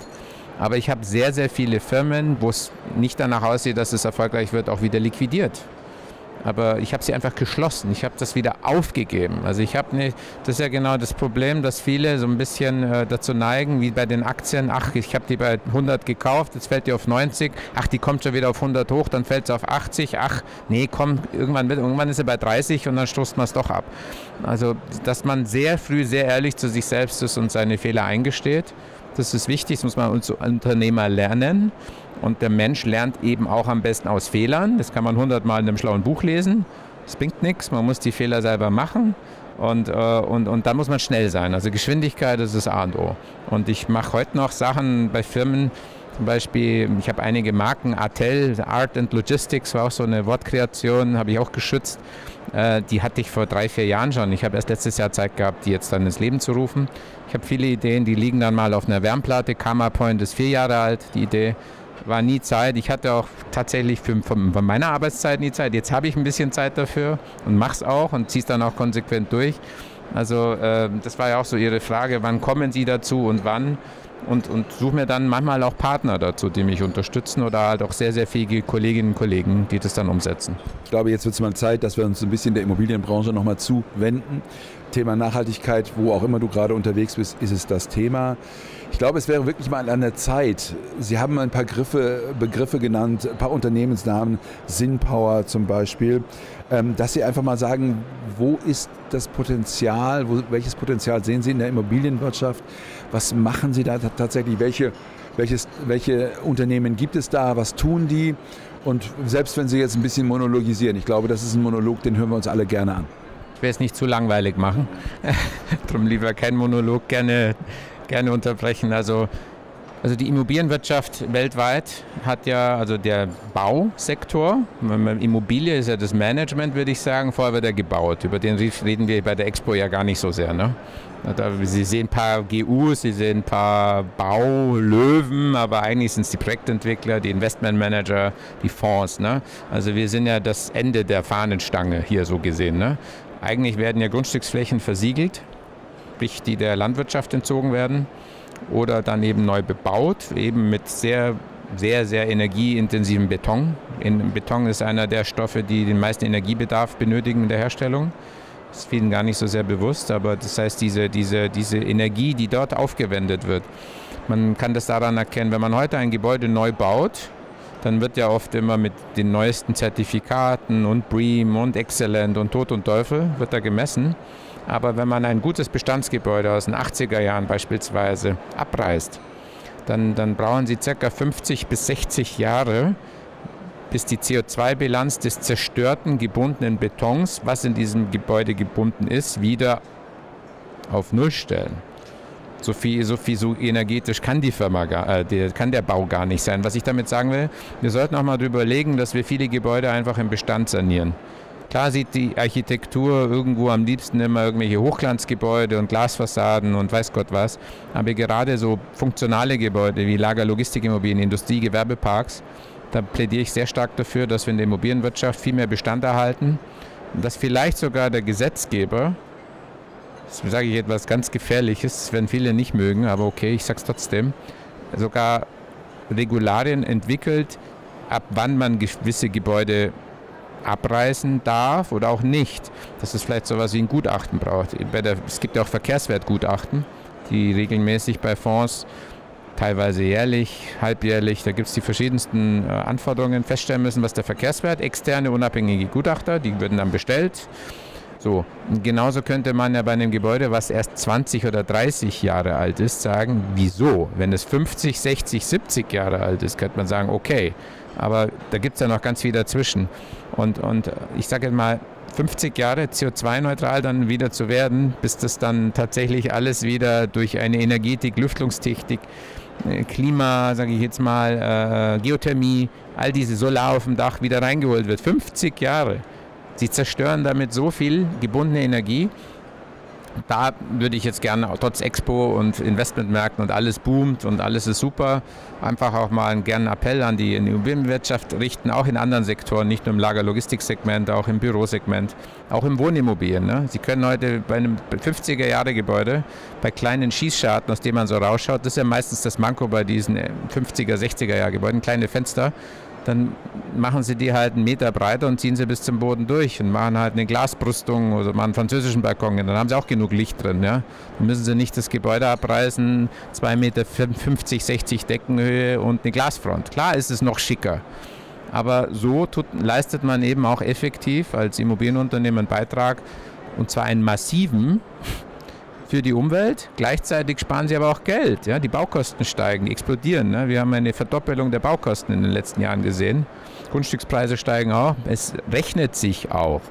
Aber ich habe sehr, sehr viele Firmen, wo es nicht danach aussieht, dass es erfolgreich wird, auch wieder liquidiert aber ich habe sie einfach geschlossen. Ich habe das wieder aufgegeben. Also ich habe nicht, das ist ja genau das Problem, dass viele so ein bisschen äh, dazu neigen, wie bei den Aktien, ach, ich habe die bei 100 gekauft, jetzt fällt die auf 90, ach, die kommt schon wieder auf 100 hoch, dann fällt sie auf 80, ach, nee, komm, irgendwann, irgendwann ist sie bei 30 und dann stoßt man es doch ab. Also, dass man sehr früh sehr ehrlich zu sich selbst ist und seine Fehler eingesteht, das ist wichtig, das muss man als Unternehmer lernen. Und der Mensch lernt eben auch am besten aus Fehlern. Das kann man hundertmal in einem schlauen Buch lesen. Das bringt nichts, man muss die Fehler selber machen. Und, äh, und, und dann muss man schnell sein. Also Geschwindigkeit ist das A und O. Und ich mache heute noch Sachen bei Firmen, zum Beispiel, ich habe einige Marken, Artel, Art and Logistics war auch so eine Wortkreation, habe ich auch geschützt. Äh, die hatte ich vor drei, vier Jahren schon. Ich habe erst letztes Jahr Zeit gehabt, die jetzt dann ins Leben zu rufen. Ich habe viele Ideen, die liegen dann mal auf einer Wärmplatte. Karma Point ist vier Jahre alt, die Idee war nie Zeit. Ich hatte auch tatsächlich für, von, von meiner Arbeitszeit nie Zeit. Jetzt habe ich ein bisschen Zeit dafür und mache es auch und ziehe es dann auch konsequent durch. Also äh, das war ja auch so Ihre Frage, wann kommen Sie dazu und wann? Und, und suche mir dann manchmal auch Partner dazu, die mich unterstützen oder halt auch sehr, sehr fähige Kolleginnen und Kollegen, die das dann umsetzen. Ich glaube, jetzt wird es mal Zeit, dass wir uns ein bisschen der Immobilienbranche nochmal zuwenden. Thema Nachhaltigkeit, wo auch immer du gerade unterwegs bist, ist es das Thema. Ich glaube, es wäre wirklich mal an der Zeit. Sie haben ein paar Griffe, Begriffe genannt, ein paar Unternehmensnamen, Sinnpower zum Beispiel, ähm, dass Sie einfach mal sagen, wo ist das Potenzial, wo, welches Potenzial sehen Sie in der Immobilienwirtschaft? Was machen Sie da tatsächlich? Welche, welches, welche Unternehmen gibt es da? Was tun die? Und selbst wenn Sie jetzt ein bisschen monologisieren, ich glaube, das ist ein Monolog, den hören wir uns alle gerne an. Ich will es nicht zu langweilig machen. Darum lieber kein Monolog, gerne, gerne unterbrechen. Also, also die Immobilienwirtschaft weltweit hat ja, also der Bausektor, Immobilie ist ja das Management, würde ich sagen, vorher wird er gebaut. Über den reden wir bei der Expo ja gar nicht so sehr. Ne? Sie sehen ein paar GUs, Sie sehen ein paar Baulöwen, aber eigentlich sind es die Projektentwickler, die Investmentmanager, die Fonds. Ne? Also wir sind ja das Ende der Fahnenstange hier so gesehen. Ne? Eigentlich werden ja Grundstücksflächen versiegelt, sprich die der Landwirtschaft entzogen werden oder dann eben neu bebaut, eben mit sehr, sehr, sehr energieintensiven Beton. In, Beton ist einer der Stoffe, die den meisten Energiebedarf benötigen in der Herstellung. Das ist vielen gar nicht so sehr bewusst, aber das heißt, diese, diese, diese Energie, die dort aufgewendet wird, man kann das daran erkennen, wenn man heute ein Gebäude neu baut, dann wird ja oft immer mit den neuesten Zertifikaten und BREEAM und Excellent und Tod und Teufel wird da gemessen. Aber wenn man ein gutes Bestandsgebäude aus den 80er Jahren beispielsweise abreißt, dann, dann brauchen sie ca. 50 bis 60 Jahre, bis die CO2-Bilanz des zerstörten, gebundenen Betons, was in diesem Gebäude gebunden ist, wieder auf Null stellen. So viel, so viel, so energetisch kann die Firma, gar, äh, der, kann der Bau gar nicht sein. Was ich damit sagen will, wir sollten auch mal darüber überlegen, dass wir viele Gebäude einfach im Bestand sanieren. Klar sieht die Architektur irgendwo am liebsten immer irgendwelche Hochglanzgebäude und Glasfassaden und weiß Gott was. Aber gerade so funktionale Gebäude wie Lager-Logistikimmobilien, Industrie, Gewerbeparks, da plädiere ich sehr stark dafür, dass wir in der Immobilienwirtschaft viel mehr Bestand erhalten und dass vielleicht sogar der Gesetzgeber das sage ich etwas ganz Gefährliches, werden viele nicht mögen, aber okay, ich sage es trotzdem, sogar Regularien entwickelt, ab wann man gewisse Gebäude abreißen darf oder auch nicht. Dass es vielleicht so etwas wie ein Gutachten braucht. Der, es gibt ja auch Verkehrswertgutachten, die regelmäßig bei Fonds teilweise jährlich, halbjährlich, da gibt es die verschiedensten äh, Anforderungen feststellen müssen, was der Verkehrswert, externe unabhängige Gutachter, die würden dann bestellt so, genauso könnte man ja bei einem Gebäude, was erst 20 oder 30 Jahre alt ist, sagen, wieso? Wenn es 50, 60, 70 Jahre alt ist, könnte man sagen, okay. Aber da gibt es ja noch ganz viel dazwischen. Und, und ich sage jetzt mal, 50 Jahre CO2-neutral dann wieder zu werden, bis das dann tatsächlich alles wieder durch eine Energetik, Lüftungstechnik, äh, Klima, sage ich jetzt mal, äh, Geothermie, all diese Solar auf dem Dach wieder reingeholt wird. 50 Jahre. Sie zerstören damit so viel gebundene Energie. Da würde ich jetzt gerne, trotz Expo und Investmentmärkten und alles boomt und alles ist super, einfach auch mal einen gerne Appell an die Immobilienwirtschaft richten, auch in anderen Sektoren, nicht nur im Lagerlogistiksegment, auch im Bürosegment, auch im Wohnimmobilien. Ne? Sie können heute bei einem 50er-Jahre-Gebäude, bei kleinen Schießscharten, aus denen man so rausschaut, das ist ja meistens das Manko bei diesen 50er, 60er-Jahre-Gebäuden, kleine Fenster, dann machen sie die halt einen Meter breiter und ziehen sie bis zum Boden durch und machen halt eine Glasbrüstung oder machen einen französischen Balkon. Dann haben sie auch genug Licht drin. Ja? Dann müssen sie nicht das Gebäude abreißen, 2,50 Meter, 50, 60 Deckenhöhe und eine Glasfront. Klar ist es noch schicker. Aber so tut, leistet man eben auch effektiv als Immobilienunternehmen einen Beitrag und zwar einen massiven für die Umwelt. Gleichzeitig sparen sie aber auch Geld. Ja? Die Baukosten steigen, explodieren. Ne? Wir haben eine Verdoppelung der Baukosten in den letzten Jahren gesehen. Grundstückspreise steigen auch. Es rechnet sich auch.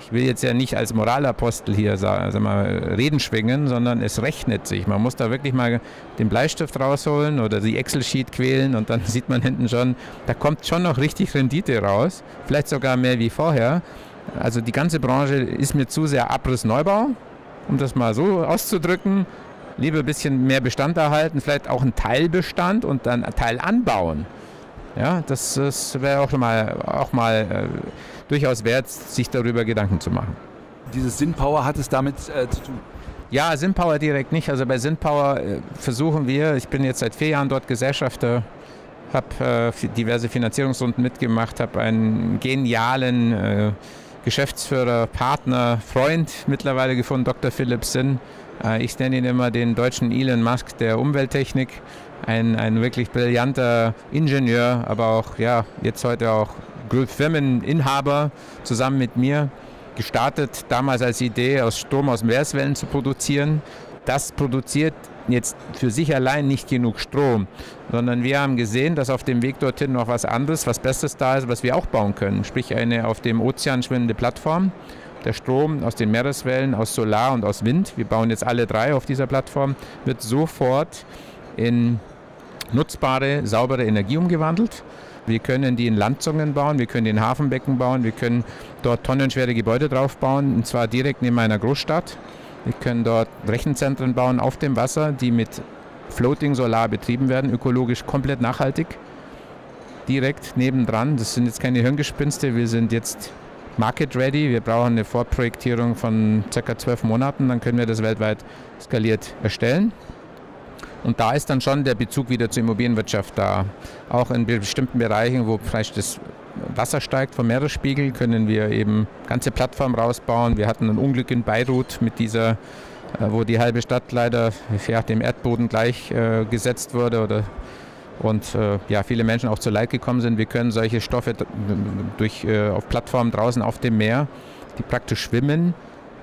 Ich will jetzt ja nicht als Moralapostel hier sag, sag mal, Reden schwingen, sondern es rechnet sich. Man muss da wirklich mal den Bleistift rausholen oder die Excel-Sheet quälen und dann sieht man hinten schon, da kommt schon noch richtig Rendite raus. Vielleicht sogar mehr wie vorher. Also die ganze Branche ist mir zu sehr Abriss-Neubau um das mal so auszudrücken. Lieber ein bisschen mehr Bestand erhalten, vielleicht auch einen Teilbestand und dann einen Teil anbauen. Ja, das, das wäre auch mal, auch mal äh, durchaus wert, sich darüber Gedanken zu machen. Dieses Sinnpower hat es damit äh, zu tun? Ja, Sinnpower direkt nicht. Also bei Sinnpower äh, versuchen wir, ich bin jetzt seit vier Jahren dort Gesellschafter, habe äh, diverse Finanzierungsrunden mitgemacht, habe einen genialen äh, Geschäftsführer, Partner, Freund mittlerweile gefunden, Dr. Philipp Sinn. Äh, ich nenne ihn immer den deutschen Elon Musk der Umwelttechnik. Ein, ein wirklich brillanter Ingenieur, aber auch ja, jetzt heute auch Firmeninhaber zusammen mit mir. Gestartet damals als Idee, aus Strom aus Meereswellen zu produzieren. Das produziert jetzt für sich allein nicht genug Strom, sondern wir haben gesehen, dass auf dem Weg dorthin noch was anderes, was Besseres da ist, was wir auch bauen können. Sprich eine auf dem Ozean schwimmende Plattform. Der Strom aus den Meereswellen, aus Solar und aus Wind, wir bauen jetzt alle drei auf dieser Plattform, wird sofort in nutzbare, saubere Energie umgewandelt. Wir können die in Landzungen bauen, wir können die in Hafenbecken bauen, wir können dort tonnenschwere Gebäude drauf bauen, und zwar direkt neben einer Großstadt. Wir können dort Rechenzentren bauen auf dem Wasser, die mit Floating Solar betrieben werden, ökologisch komplett nachhaltig. Direkt nebendran, das sind jetzt keine Hirngespinste, wir sind jetzt market ready. Wir brauchen eine Vorprojektierung von ca. zwölf Monaten, dann können wir das weltweit skaliert erstellen. Und da ist dann schon der Bezug wieder zur Immobilienwirtschaft da. Auch in bestimmten Bereichen, wo vielleicht das Wasser steigt vom Meeresspiegel, können wir eben ganze Plattformen rausbauen. Wir hatten ein Unglück in Beirut mit dieser, äh, wo die halbe Stadt leider ja, dem Erdboden gleichgesetzt äh, wurde oder und äh, ja, viele Menschen auch zu Leid gekommen sind. Wir können solche Stoffe durch, äh, auf Plattformen draußen auf dem Meer, die praktisch schwimmen,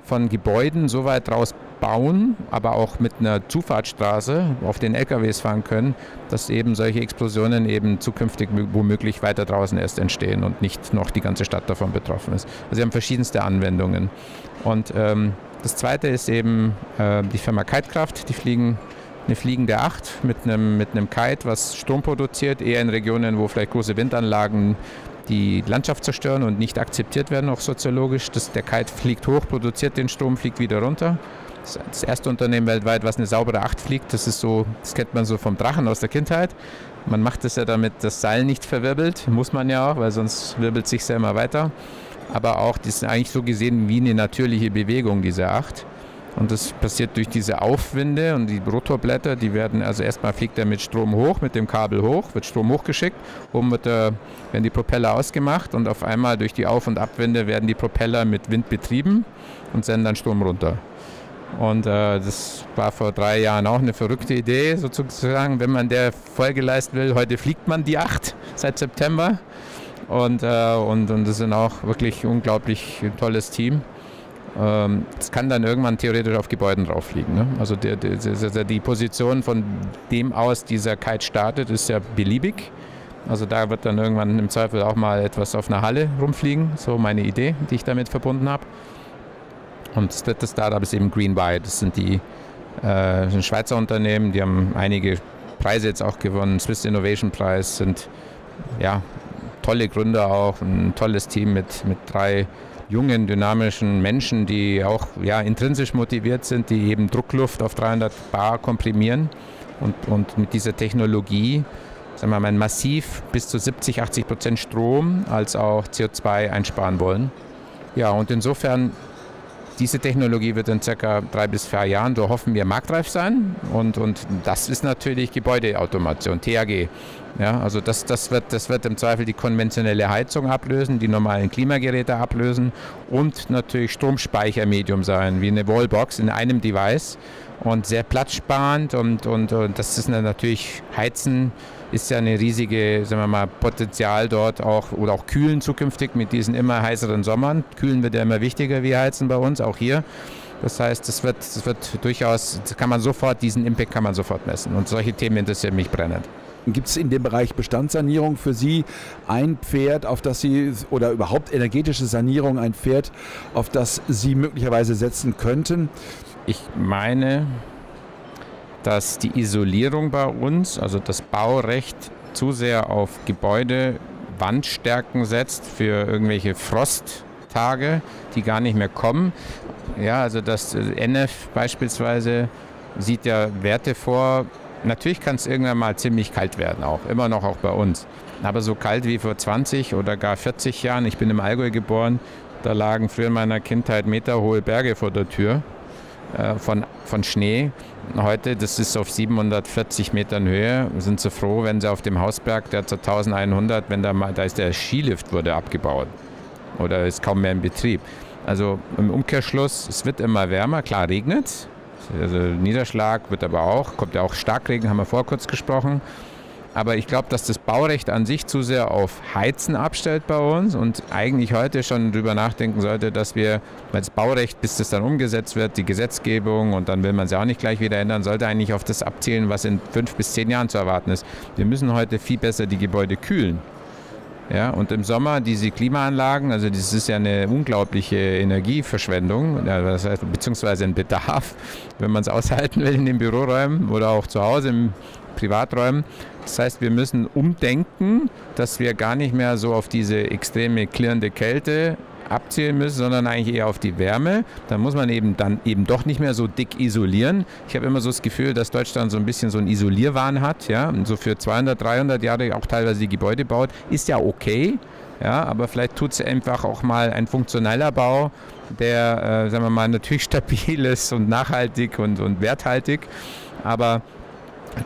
von Gebäuden so weit raus bauen, aber auch mit einer Zufahrtsstraße auf den LKWs fahren können, dass eben solche Explosionen eben zukünftig womöglich weiter draußen erst entstehen und nicht noch die ganze Stadt davon betroffen ist. Also sie haben verschiedenste Anwendungen. Und ähm, das zweite ist eben äh, die Firma Kitekraft, die fliegen eine fliegende Acht mit einem, mit einem Kite, was Strom produziert, eher in Regionen, wo vielleicht große Windanlagen die Landschaft zerstören und nicht akzeptiert werden, auch soziologisch. Das, der Kite fliegt hoch, produziert den Strom, fliegt wieder runter das erste Unternehmen weltweit, was eine saubere Acht fliegt. Das ist so, das kennt man so vom Drachen aus der Kindheit. Man macht es ja damit, das Seil nicht verwirbelt, muss man ja auch, weil sonst wirbelt sich ja immer weiter. Aber auch, das ist eigentlich so gesehen wie eine natürliche Bewegung, diese Acht. Und das passiert durch diese Aufwinde und die Rotorblätter, die werden, also erstmal fliegt er mit Strom hoch, mit dem Kabel hoch, wird Strom hochgeschickt, oben wird der, werden die Propeller ausgemacht und auf einmal durch die Auf- und Abwinde werden die Propeller mit Wind betrieben und senden dann Strom runter. Und äh, das war vor drei Jahren auch eine verrückte Idee, sozusagen, wenn man der Folge leisten will. Heute fliegt man die acht seit September. Und, äh, und, und das ist auch wirklich unglaublich tolles Team. Ähm, das kann dann irgendwann theoretisch auf Gebäuden drauf fliegen. Ne? Also der, der, die Position von dem aus dieser Kite startet, ist ja beliebig. Also da wird dann irgendwann im Zweifel auch mal etwas auf einer Halle rumfliegen. So meine Idee, die ich damit verbunden habe. Und das dritte Startup ist eben Greenbuy. Das sind die äh, ein Schweizer Unternehmen, die haben einige Preise jetzt auch gewonnen. Swiss Innovation Prize sind ja tolle Gründer auch, ein tolles Team mit, mit drei jungen, dynamischen Menschen, die auch ja, intrinsisch motiviert sind, die eben Druckluft auf 300 Bar komprimieren und, und mit dieser Technologie sagen wir mal, massiv bis zu 70, 80 Prozent Strom als auch CO2 einsparen wollen. Ja, und insofern diese Technologie wird in circa drei bis vier Jahren, so hoffen wir, marktreif sein. Und, und das ist natürlich Gebäudeautomation, THG. Ja, also das, das, wird, das wird im Zweifel die konventionelle Heizung ablösen, die normalen Klimageräte ablösen und natürlich Stromspeichermedium sein, wie eine Wallbox in einem Device und sehr platzsparend und, und, und das ist natürlich Heizen ist ja eine riesige, sagen wir mal, Potenzial dort auch oder auch kühlen zukünftig mit diesen immer heißeren Sommern. Kühlen wird ja immer wichtiger wie heizen bei uns, auch hier. Das heißt, das wird, das wird durchaus, kann man sofort, diesen Impact kann man sofort messen. Und solche Themen interessieren mich brennend. Gibt es in dem Bereich Bestandssanierung für Sie ein Pferd, auf das Sie oder überhaupt energetische Sanierung ein Pferd, auf das Sie möglicherweise setzen könnten? Ich meine, dass die Isolierung bei uns, also das Baurecht, zu sehr auf Gebäude Wandstärken setzt für irgendwelche Frosttage, die gar nicht mehr kommen. Ja, also das NF beispielsweise sieht ja Werte vor. Natürlich kann es irgendwann mal ziemlich kalt werden, auch immer noch auch bei uns. Aber so kalt wie vor 20 oder gar 40 Jahren, ich bin im Allgäu geboren, da lagen früher in meiner Kindheit meterhohe Berge vor der Tür äh, von, von Schnee. Heute, das ist auf 740 Metern Höhe, sind sie froh, wenn sie auf dem Hausberg, der so 1100, wenn da mal, da ist der Skilift wurde abgebaut oder ist kaum mehr in Betrieb. Also im Umkehrschluss, es wird immer wärmer, klar regnet also Niederschlag wird aber auch, kommt ja auch Starkregen, haben wir vor kurz gesprochen. Aber ich glaube, dass das Baurecht an sich zu sehr auf Heizen abstellt bei uns und eigentlich heute schon darüber nachdenken sollte, dass wir, weil das Baurecht, bis das dann umgesetzt wird, die Gesetzgebung und dann will man es ja auch nicht gleich wieder ändern, sollte eigentlich auf das abzielen, was in fünf bis zehn Jahren zu erwarten ist. Wir müssen heute viel besser die Gebäude kühlen. Ja, und im Sommer diese Klimaanlagen, also das ist ja eine unglaubliche Energieverschwendung, das heißt, beziehungsweise ein Bedarf, wenn man es aushalten will in den Büroräumen oder auch zu Hause im Privaträumen. Das heißt, wir müssen umdenken, dass wir gar nicht mehr so auf diese extreme klirrende Kälte abzielen müssen, sondern eigentlich eher auf die Wärme. Da muss man eben dann eben doch nicht mehr so dick isolieren. Ich habe immer so das Gefühl, dass Deutschland so ein bisschen so einen Isolierwahn hat, ja, und so für 200, 300 Jahre auch teilweise die Gebäude baut, ist ja okay. Ja, aber vielleicht tut es einfach auch mal ein funktioneller Bau, der, äh, sagen wir mal, natürlich stabil ist und nachhaltig und, und werthaltig. Aber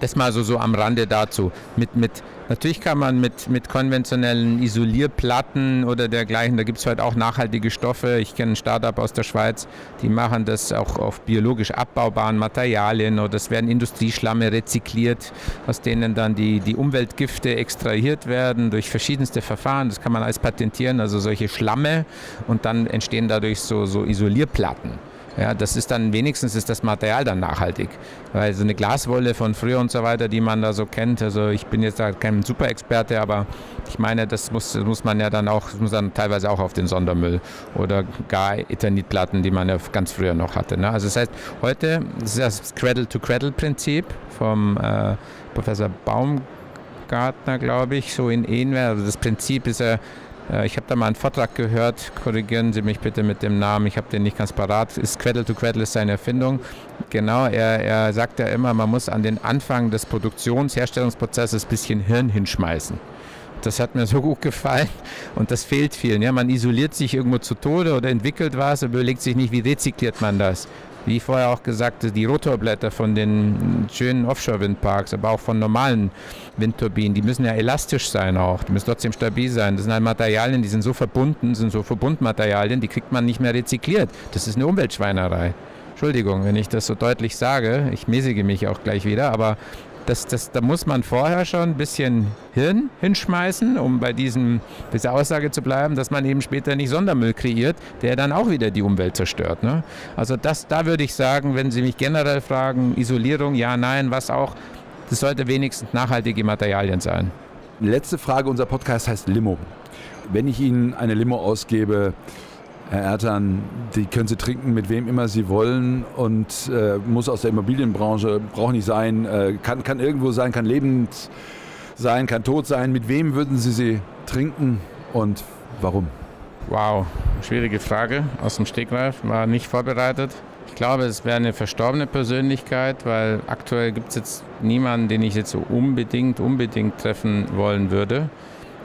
das mal so, so am Rande dazu. Mit, mit, natürlich kann man mit, mit konventionellen Isolierplatten oder dergleichen, da gibt es heute auch nachhaltige Stoffe. Ich kenne ein Startup aus der Schweiz, die machen das auch auf biologisch abbaubaren Materialien oder es werden Industrieschlamme rezykliert, aus denen dann die, die Umweltgifte extrahiert werden durch verschiedenste Verfahren. Das kann man alles patentieren, also solche Schlamme und dann entstehen dadurch so, so Isolierplatten. Ja, das ist dann wenigstens ist das Material dann nachhaltig. Weil so eine Glaswolle von früher und so weiter, die man da so kennt, also ich bin jetzt da kein Superexperte, aber ich meine, das muss, muss man ja dann auch, muss dann teilweise auch auf den Sondermüll oder gar Eternitplatten, die man ja ganz früher noch hatte. Ne? Also das heißt, heute das ist das Cradle-to-Cradle-Prinzip vom äh, Professor Baumgartner, glaube ich, so in Enwer. Also das Prinzip ist ja, ich habe da mal einen Vortrag gehört, korrigieren Sie mich bitte mit dem Namen, ich habe den nicht ganz parat, ist Cradle to Cradle ist seine Erfindung. Genau, er, er sagt ja immer, man muss an den Anfang des Produktions-, Herstellungsprozesses ein bisschen Hirn hinschmeißen. Das hat mir so gut gefallen und das fehlt vielen. Ja, man isoliert sich irgendwo zu Tode oder entwickelt was, aber überlegt sich nicht, wie rezykliert man das wie vorher auch gesagt, die Rotorblätter von den schönen Offshore-Windparks, aber auch von normalen Windturbinen, die müssen ja elastisch sein auch, die müssen trotzdem stabil sein. Das sind halt Materialien, die sind so verbunden, sind so Verbundmaterialien, die kriegt man nicht mehr rezykliert. Das ist eine Umweltschweinerei. Entschuldigung, wenn ich das so deutlich sage, ich mäßige mich auch gleich wieder, aber das, das, da muss man vorher schon ein bisschen Hirn hinschmeißen, um bei diesem, dieser Aussage zu bleiben, dass man eben später nicht Sondermüll kreiert, der dann auch wieder die Umwelt zerstört. Ne? Also das, da würde ich sagen, wenn Sie mich generell fragen, Isolierung, ja, nein, was auch, das sollte wenigstens nachhaltige Materialien sein. Letzte Frage, unser Podcast heißt Limo. Wenn ich Ihnen eine Limo ausgebe, Herr Ertern, die können Sie trinken, mit wem immer Sie wollen und äh, muss aus der Immobilienbranche, braucht nicht sein, äh, kann, kann irgendwo sein, kann lebend sein, kann tot sein. Mit wem würden Sie sie trinken und warum? Wow, schwierige Frage aus dem Stegreif, war nicht vorbereitet. Ich glaube, es wäre eine verstorbene Persönlichkeit, weil aktuell gibt es jetzt niemanden, den ich jetzt so unbedingt, unbedingt treffen wollen würde.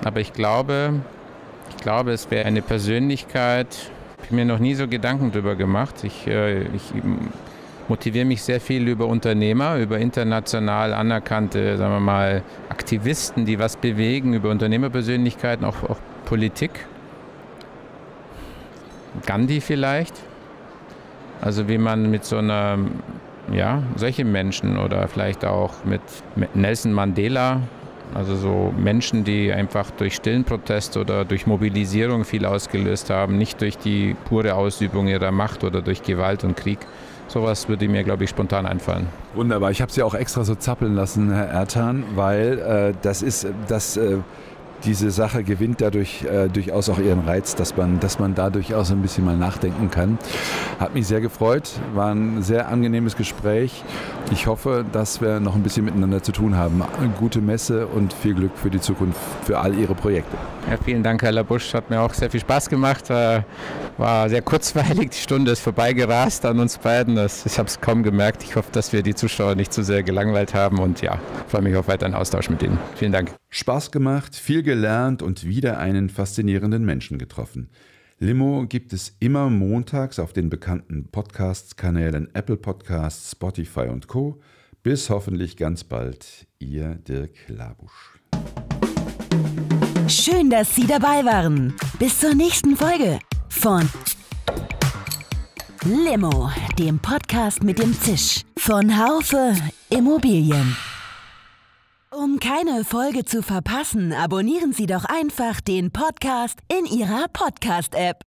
Aber ich glaube, ich glaube, es wäre eine Persönlichkeit, ich habe mir noch nie so Gedanken darüber gemacht. Ich, äh, ich motiviere mich sehr viel über Unternehmer, über international anerkannte, sagen wir mal, Aktivisten, die was bewegen, über Unternehmerpersönlichkeiten, auch, auch Politik. Gandhi vielleicht. Also wie man mit so einer, ja, solche Menschen oder vielleicht auch mit Nelson Mandela, also so Menschen, die einfach durch stillen Protest oder durch Mobilisierung viel ausgelöst haben, nicht durch die pure Ausübung ihrer Macht oder durch Gewalt und Krieg. Sowas würde mir, glaube ich, spontan einfallen. Wunderbar. Ich habe Sie auch extra so zappeln lassen, Herr Ertan, weil äh, das ist das. Äh diese Sache gewinnt dadurch äh, durchaus auch ihren Reiz, dass man, dass man da durchaus ein bisschen mal nachdenken kann. Hat mich sehr gefreut, war ein sehr angenehmes Gespräch. Ich hoffe, dass wir noch ein bisschen miteinander zu tun haben. Eine gute Messe und viel Glück für die Zukunft, für all Ihre Projekte. Ja, vielen Dank, Herr Labusch. Hat mir auch sehr viel Spaß gemacht. Äh, war sehr kurzweilig. Die Stunde ist vorbeigerast an uns beiden. ich habe es kaum gemerkt. Ich hoffe, dass wir die Zuschauer nicht zu sehr gelangweilt haben und ja, freue mich auf weiteren Austausch mit Ihnen. Vielen Dank. Spaß gemacht, viel gelernt und wieder einen faszinierenden Menschen getroffen. Limo gibt es immer montags auf den bekannten Podcast-Kanälen Apple Podcasts, Spotify und Co. Bis hoffentlich ganz bald, Ihr Dirk Labusch. Schön, dass Sie dabei waren. Bis zur nächsten Folge von Limo, dem Podcast mit dem Zisch von Haufe Immobilien. Um keine Folge zu verpassen, abonnieren Sie doch einfach den Podcast in Ihrer Podcast-App.